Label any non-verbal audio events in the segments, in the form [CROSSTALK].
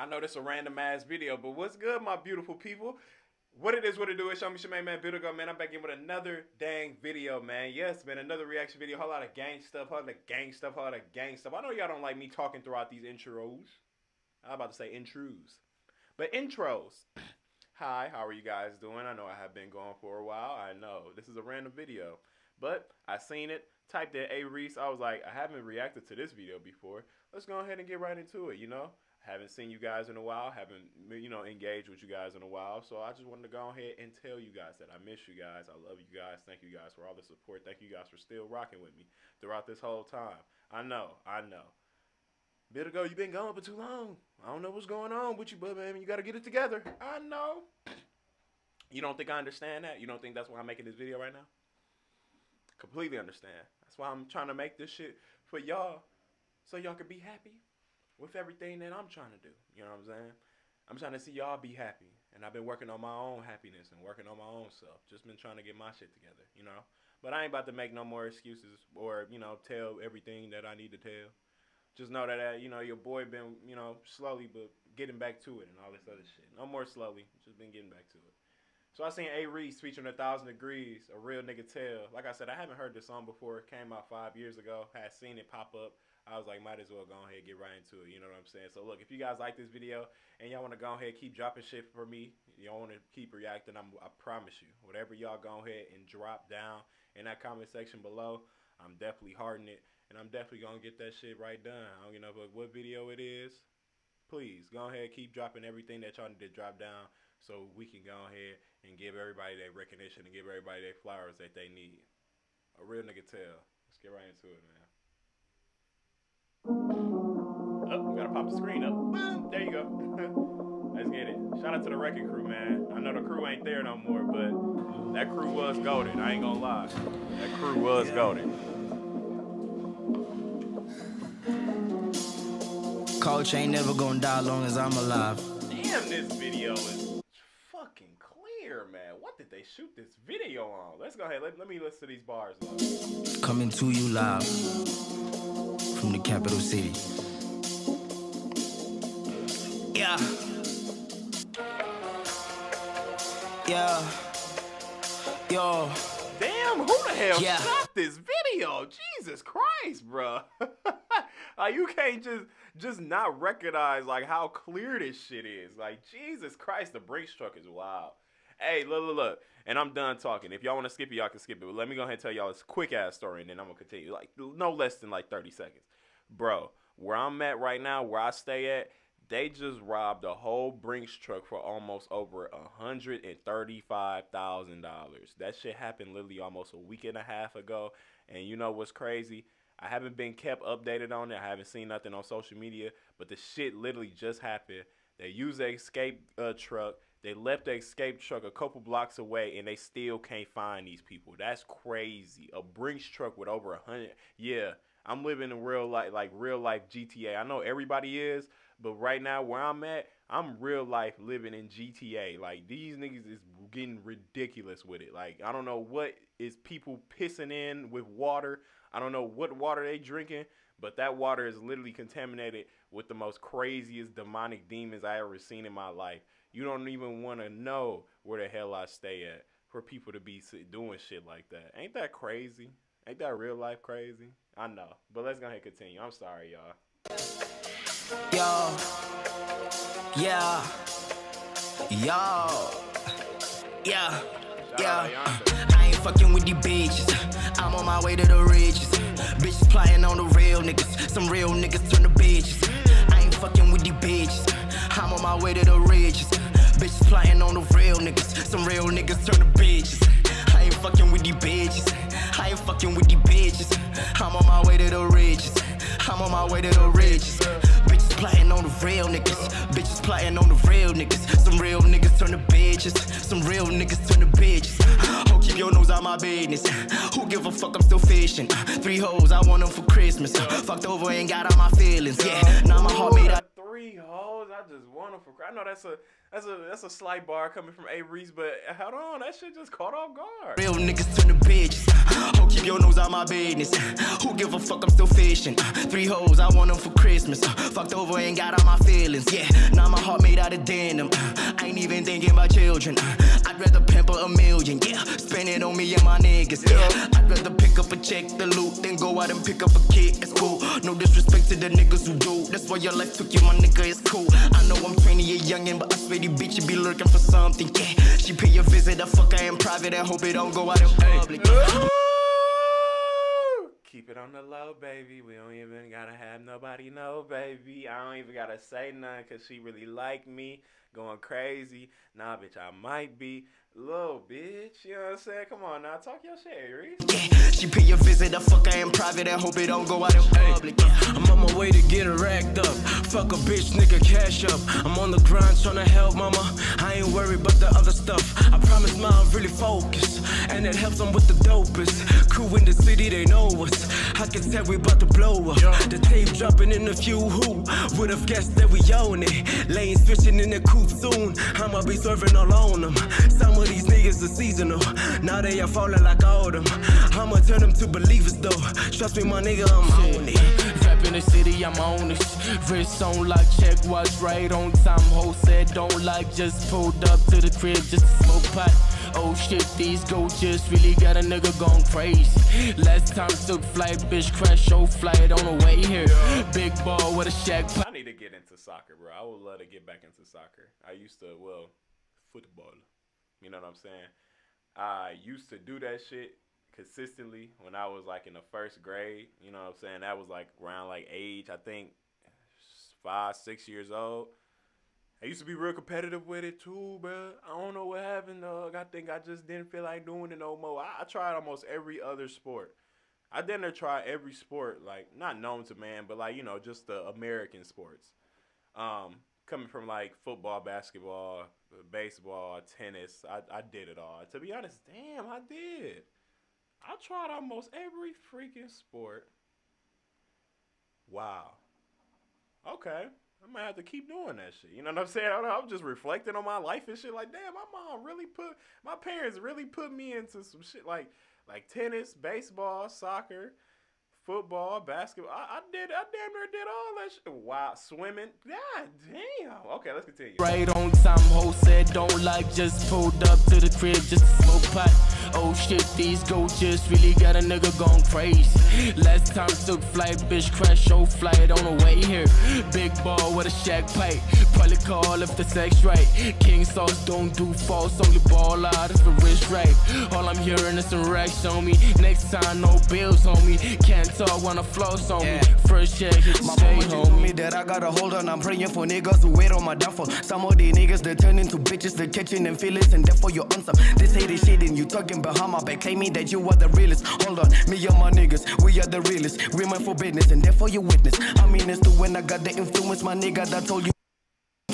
I know this a random ass video, but what's good, my beautiful people? What it is, what it do, it's Show Me Shemaine, man, Beautiful man. I'm back in with another dang video, man. Yes, man, another reaction video. A whole lot of gang stuff, whole lot of gang stuff, whole lot of gang stuff. I know y'all don't like me talking throughout these intros. I'm about to say intros. But intros. Hi, how are you guys doing? I know I have been gone for a while. I know. This is a random video. But I seen it, typed in A-Reece. I was like, I haven't reacted to this video before. Let's go ahead and get right into it, you know? Haven't seen you guys in a while. Haven't you know engaged with you guys in a while. So I just wanted to go ahead and tell you guys that I miss you guys. I love you guys. Thank you guys for all the support. Thank you guys for still rocking with me throughout this whole time. I know. I know. Bit ago, you've been gone for too long. I don't know what's going on with you, but man, you got to get it together. I know. [CLEARS THROAT] You don't think I understand that? You don't think that's why I'm making this video right now? Completely understand. That's why I'm trying to make this shit for y'all, so y'all can be happy with everything that I'm trying to do. You know what I'm saying? I'm trying to see y'all be happy. And I've been working on my own happiness and working on my own self. Just been trying to get my shit together, you know? But I ain't about to make no more excuses or, you know, tell everything that I need to tell. Just know that, uh, you know, your boy been, you know, slowly but getting back to it and all this other shit. No more slowly. Just been getting back to it. So I seen A-Reece featuring A Thousand Degrees, a real nigga tell. Like I said, I haven't heard this song before. It came out five years ago. Had seen it pop up I was like, might as well go ahead and get right into it. You know what I'm saying? So look, if you guys like this video and y'all want to go ahead keep dropping shit for me, y'all want to keep reacting, I'm, I promise you, whatever y'all go ahead and drop down in that comment section below, I'm definitely harding it, and I'm definitely gonna get that shit right done. I don't know what video it is. Please go ahead, keep dropping everything that y'all need to drop down, so we can go ahead and give everybody their recognition and give everybody their flowers that they need. A real nigga tell. Let's get right into it, man. Oh, gotta pop the screen up. Boom, there you go. [LAUGHS] Let's get it. Shout out to the wrecking crew, man. I know the crew ain't there no more, but that crew was golden. I ain't gonna lie. That crew was yeah. goaded. Coach ain't never gonna die long as I'm alive. Damn, this video is fucking clear, man. What did they shoot this video on? Let's go ahead. Let, let me listen to these bars. Coming to you live from the capital city. Yeah. Yeah. Yo. Damn, who the hell yeah. shot this video? Jesus Christ, bro. [LAUGHS] like you can't just just not recognize like how clear this shit is. Like Jesus Christ, the Brinks truck is wild. Hey, look, look, look. And I'm done talking. If y'all want to skip it, y'all can skip it. But let me go ahead and tell y'all this quick ass story, and then I'm gonna continue. Like no less than like 30 seconds, bro. Where I'm at right now, where I stay at, they just robbed a whole Brinks truck for almost over hundred and thirty-five thousand dollars. That shit happened literally almost a week and a half ago. And you know what's crazy? I haven't been kept updated on it. I haven't seen nothing on social media, but the shit literally just happened. They used a escape uh, truck. They left the escape truck a couple blocks away, and they still can't find these people. That's crazy. A Brinks truck with over a hundred. Yeah, I'm living in real life, like real life GTA. I know everybody is, but right now where I'm at, I'm real life living in GTA. Like these niggas is getting ridiculous with it. Like I don't know what is people pissing in with water. I don't know what water they drinking, but that water is literally contaminated with the most craziest demonic demons I ever seen in my life. You don't even want to know where the hell I stay at for people to be doing shit like that. Ain't that crazy? Ain't that real life crazy? I know. But let's go ahead and continue. I'm sorry, y'all. Yo. Yeah. Yo. Yeah. Yeah. I ain't fucking with these bitches. I'm on my way to the riches. Bitches playing on the real niggas. Some real niggas turn to bitches. I ain't fucking with these bitches. I'm on my way to the riches. Bitches playing on the real niggas. Some real niggas turn to bitches. I ain't fucking with these bitches. I ain't fucking with these bitches. I'm on my way to the riches. I'm on my way to the riches. Bitches plotting on the real niggas. Bitches plotting on the real niggas. Some real niggas turn to bitches. Some real niggas turn to bitches. Oh, keep your nose out my business. Who give a fuck? I'm still fishing. Three hoes, I want them for Christmas. Fucked over, and got all my feelings. Yeah, now my heart made out. Three hoes, I just want them for. I know that's a that's a that's a slight bar coming from A-Reece, but hold on, that shit just caught off guard. Real niggas turn to bitches. Oh, keep your nose out my business. Who give a fuck? I'm still fishing. Three hoes, I want them for Christmas. Fucked over, ain't got all my feelings. Yeah, now my heart made out of denim. I ain't even thinking about children. I'd rather pamper a million, yeah. Spend it on me and my niggas, yeah. I'd rather pick up a check, the loot, then go out and pick up a kid. It's cool. No disrespect to the niggas who do. That's why your life took you, my nigga. It's cool. I know I'm training you youngin', but I swear you bitch, you be lurking for something, yeah. She pay a visit, I fuck her in private and hope it don't go out in public. Yeah. Keep it on the low, baby. We don't even gotta have nobody know, baby. I don't even gotta say nothing cause she really like me. Going crazy. Nah, bitch, I might be. Little bitch, you know what I'm saying? Come on now, talk your shit, Reece. Yeah, she pay your visit, I fuck her in private and hope it don't go out in public. Yeah. I'm on my way to get her racked up. Fuck a bitch, nigga, cash up. I'm on the grind tryna help mama. I ain't worried about the other stuff. I promise ma I'm really focused. And it helps them with the dopest. Crew in the city, they know us. I can tell we about to blow up. The tape dropping in a few who would've guessed that we own it. Lane switching in the soon. I'ma be serving all on them. Some of these niggas are seasonal. Now they are falling like autumn. I'ma turn them to believers though. Trust me, my nigga, I'm on it. Rap in the city, I'm on it. Wrist on like check, watch right on time. Ho said don't like, just pulled up to the crib just to smoke pot. Oh shit, these go just really got a nigga gone crazy. Last time took flight, bitch crash show flight on the way here. Big ball with a shack. Need to get into soccer, bro. I would love to get back into soccer. I used to, well, football. You know what I'm saying? I used to do that shit consistently when I was like in the first grade. You know what I'm saying? That was like around like age, I think five, six years old. I used to be real competitive with it too, bro. I don't know what happened, dog. I think I just didn't feel like doing it no more. I, I tried almost every other sport. I didn't try every sport, like not known to man, but like you know, just the American sports. Um, coming from like football, basketball, baseball, tennis, I, I did it all. To be honest, damn, I did. I tried almost every freaking sport. Wow. Okay. I might have to keep doing that shit. You know what I'm saying? I am just reflecting on my life and shit. Like, damn, my mom really put my parents really put me into some shit like like tennis, baseball, soccer, football, basketball. I, I, did, I damn near did all that shit. Wow, swimming. God damn. Okay, let's continue. Right on time, ho said don't like, just pulled up to the crib just to smoke pot. Oh shit, these just really got a nigga gone crazy. Last time took flight, bitch crash show flight on the way here. Big ball with a shack pipe. Probably call if the sex right. King sauce don't do false, only ball out if the wrist right. All I'm hearing is some racks on me. Next time, no bills on me. Can't talk when I floss on yeah. me. First check, hit my mama told me that I gotta hold on. I'm praying for niggas who wait on my downfall. Some of these niggas they turn into bitches, they catching them feelings, and therefore you on some. This hate shit and you talking behind my back, claiming that you are the realest. Hold on, me and my niggas, we are the realest. We meant for business, and therefore you witness. I mean, it's the when I got the influence, my nigga that told you.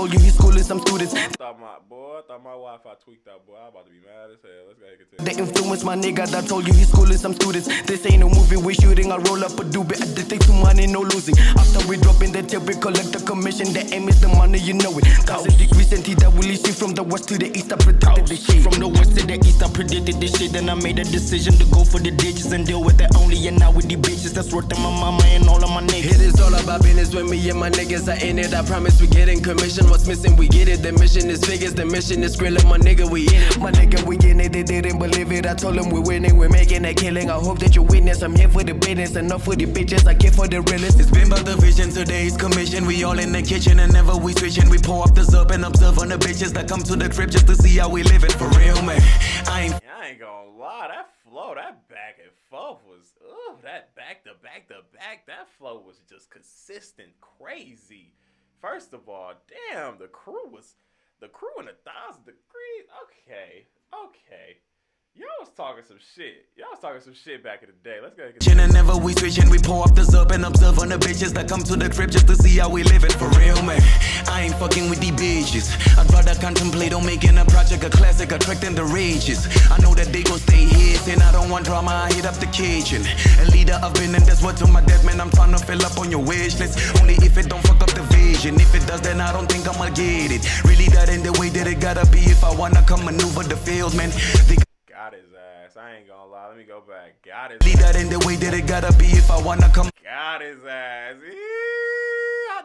Told you he's schooling some students. Thought my boy, thought my Wi-Fi tweaked out, boy. I'm about to be mad as hell. Let's go ahead and continue. The influence, my nigga, that told you he's schooling some students. This ain't a movie, we shooting. I roll up a doobie. I did take some money, no losing. After we drop in the tip, we collect the commission. The aim is the money, you know it. Thousand degrees and that will see from the west to the east. I predicted the shit. From the west to the east, I predicted this shit. Then I made a decision to go for the ditches and deal with it only. And now with the bitches, that's worth my mama and all of my niggas. It is all about business with me and my niggas. I in it. I promise we getting commission. What's missing, we get it. The mission is figures, the mission is grilling. My nigga, we in it. My nigga, we in it. They didn't believe it. I told them we're winning, we're making a killing. I hope that you witness. I'm here for the business, enough for the bitches. I care for the realest. It's been about the vision, today's commission. We all in the kitchen, and never we switching. We pour up the up and observe on the bitches that come to the crib just to see how we living. For real, man. I ain't. I ain't gonna lie, that flow, that back and forth was, ugh, that back to back to back, that flow was just consistent, crazy. First of all, damn, the crew was the crew in a thousand degrees. Okay, okay. Y'all was talking some shit. Y'all was talking some shit back in the day. Let's go. Chin and never we switching. We pull up the up and observe on the bitches that come to the crib just to see how we living. For real, man. I ain't fucking with these bitches. I'd rather contemplate on making a project a classic, attracting the rages. I know that they gon' stay here, and I don't want drama. I hit up the kitchen. A leader I've been, and that's what to my death, man. I'm trying to fill up on your wish list. Only if it don't fuck up the vision. If it does, then I don't think I'ma get it. Really, that ain't the way that it gotta be. If I wanna come maneuver the field, man. They Got his ass. I ain't gonna lie. Let me go back. Got his Leave that in the way that it gotta be if I wanna come. Got his ass. I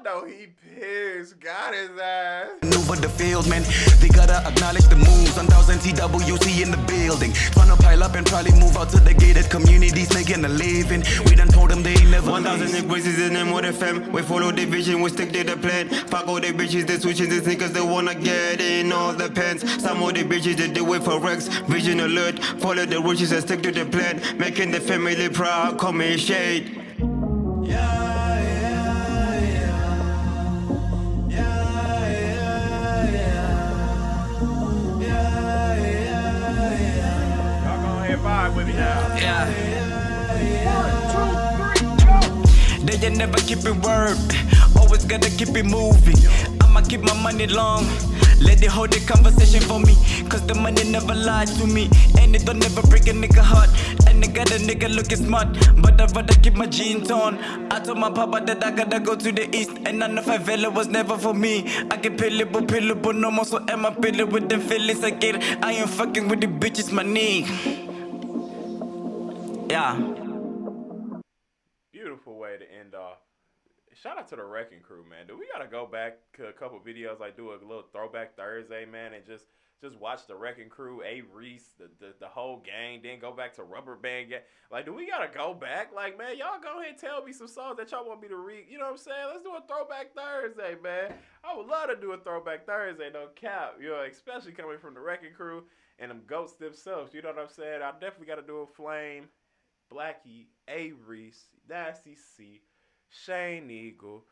know he pissed. Got his ass. Maneuver for the field, man. They gotta acknowledge the moves. 1000 TWC in the building. Tryna pile up and probably move out to the gated communities, making a living. We done told them they ain't never 1000 leave. degrees is the name of the fam. We follow the vision, we stick to the plan. Fuck all the bitches, they switching the sneakers, they wanna get in all the pants. Some of the bitches, they do it for Rex. Vision alert, follow the riches and stick to the plan. Making the family proud, call me shade. With me now. Yeah. They just never keep it word. Always gotta keep it moving. I'ma keep my money long. Let it hold the conversation for me. Cause the money never lied to me. And it don't never break a nigga heart. And I got a nigga looking smart. But I'd rather keep my jeans on. I told my papa that I gotta go to the east. And I know favela was never for me. I can pill it, but but no more. So am I pilling with them feelings again? I ain't fucking with the bitches, my nigga. Yeah. Beautiful way to end off. Shout out to the Wrecking Crew, man. Do we gotta go back to a couple videos, like do a little throwback Thursday, man, and just just watch the Wrecking Crew, A Reese, the, the the whole gang, then go back to Rubber Band Gang. Like, do we gotta go back? Like, man, y'all go ahead and tell me some songs that y'all want me to read. You know what I'm saying? Let's do a throwback Thursday, man. I would love to do a throwback Thursday, no cap. You know, especially coming from the Wrecking Crew and them goats themselves. You know what I'm saying? I definitely gotta do a Flvme, Blxckie, A Reese, Nasty C. Shane Eagle.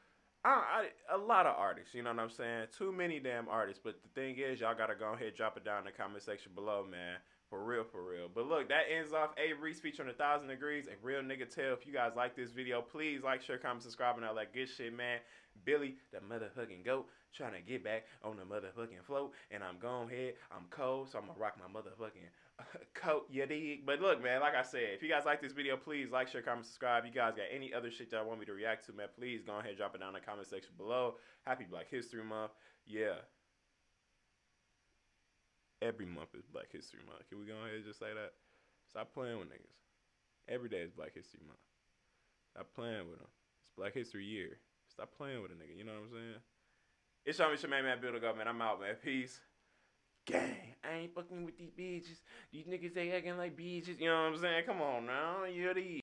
I, I, a lot of artists, you know what I'm saying? Too many damn artists. But the thing is, y'all gotta go ahead drop it down in the comment section below, man. For real, for real. But look, that ends off A-Reece featuring a thousand degrees. and real nigga tell. If you guys like this video, please like, share, comment, subscribe, and all that good shit, man. Billy, the motherfucking goat, trying to get back on the motherfucking float. And I'm going ahead. I'm cold, so I'm gonna rock my motherfucking coat, you dig? But look, man, like I said, if you guys like this video, please like, share, comment, subscribe. You guys got any other shit that I want me to react to, man, please go ahead drop it down in the comment section below. Happy Black History Month. Yeah. Every month is Black History Month. Can we go ahead and just say that? Stop playing with niggas. Every day is Black History Month. Stop playing with them. It's Black History Year. Stop playing with a nigga. You know what I'm saying? It's Sean Mitchell, man, man, Bill the Goat, man. I'm out, man. Peace. Gang, I ain't fucking with these bitches. These niggas, they acting like bitches. You know what I'm saying? Come on now. You're the